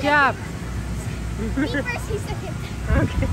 Job. Me first, he second. Okay.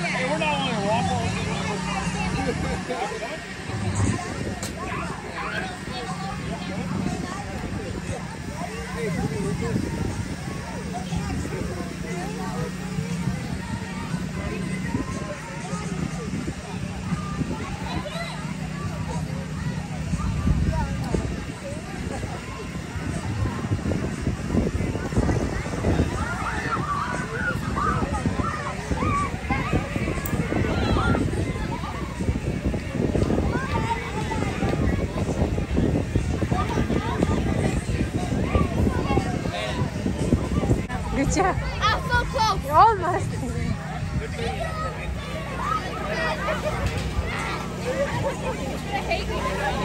hey, we're not only waffles. Good job. I'm so close. You're almost. hate.